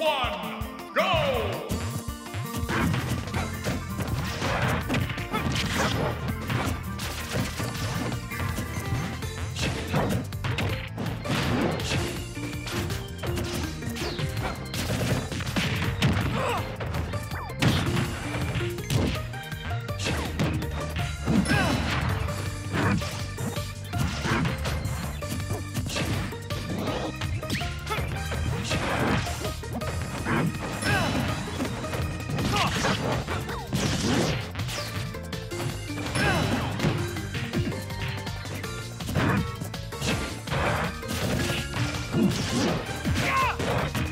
one, Electroshock!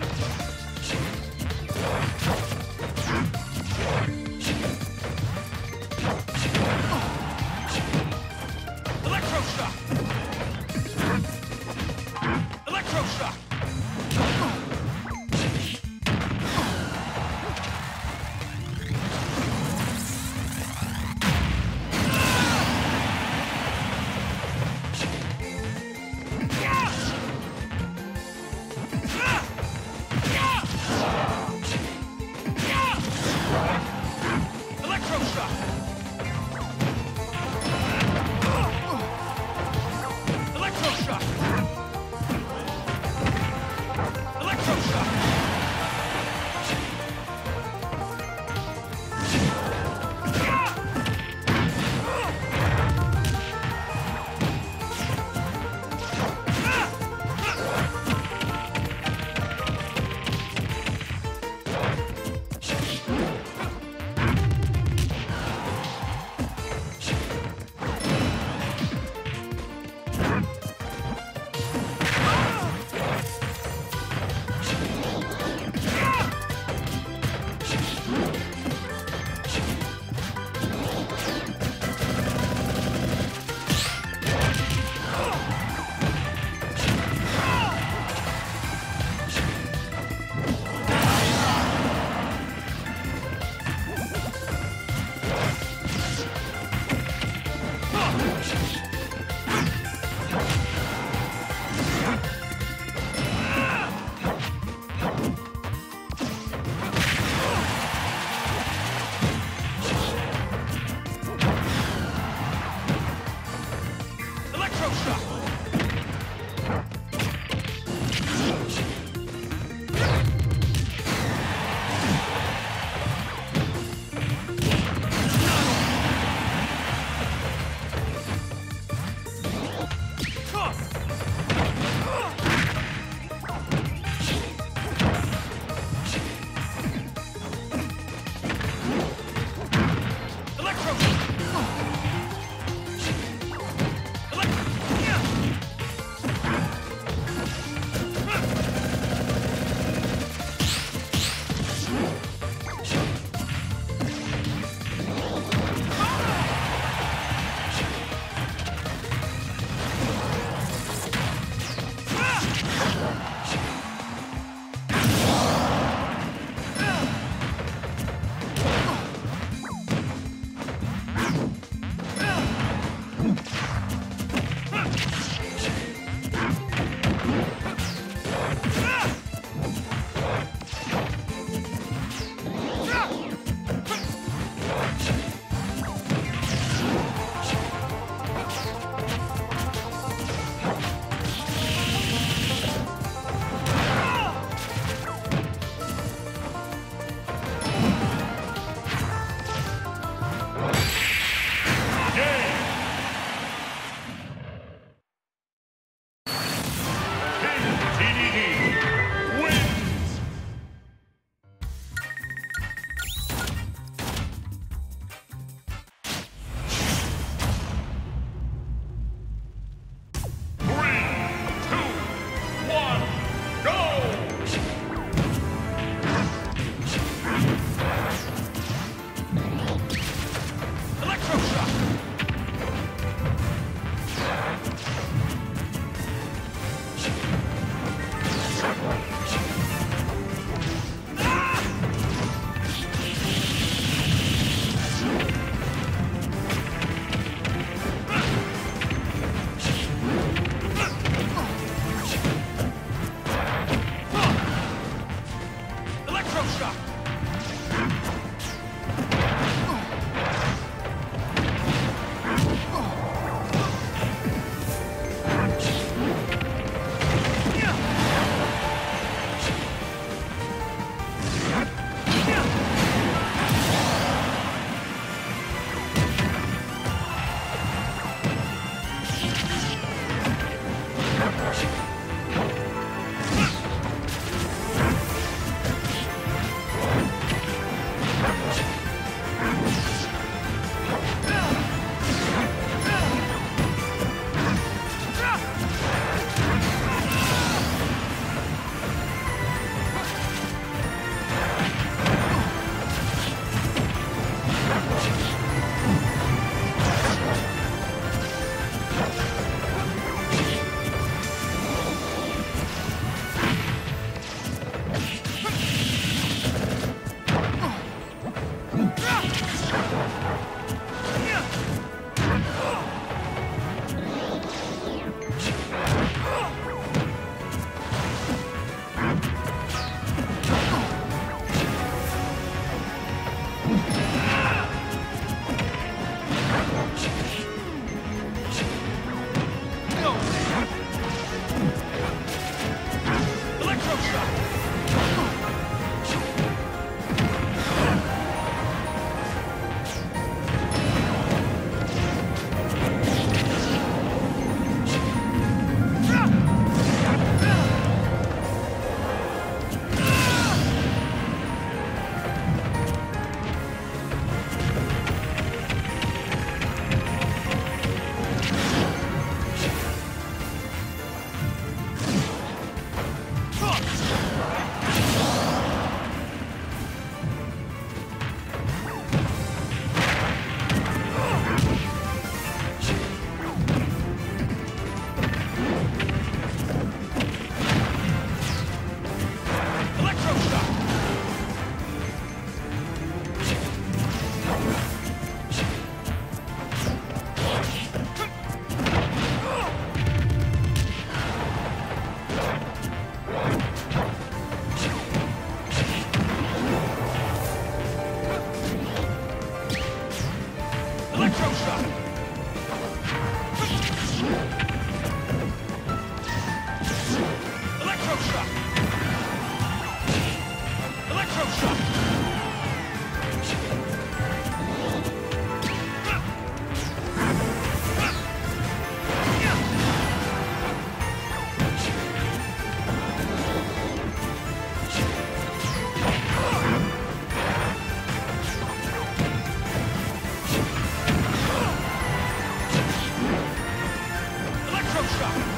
Electroshock! Electro shock! Electro shock! Shock.